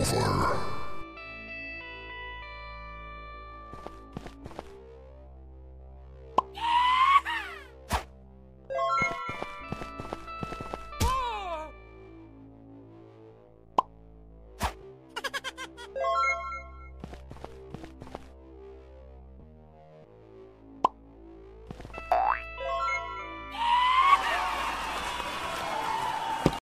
over.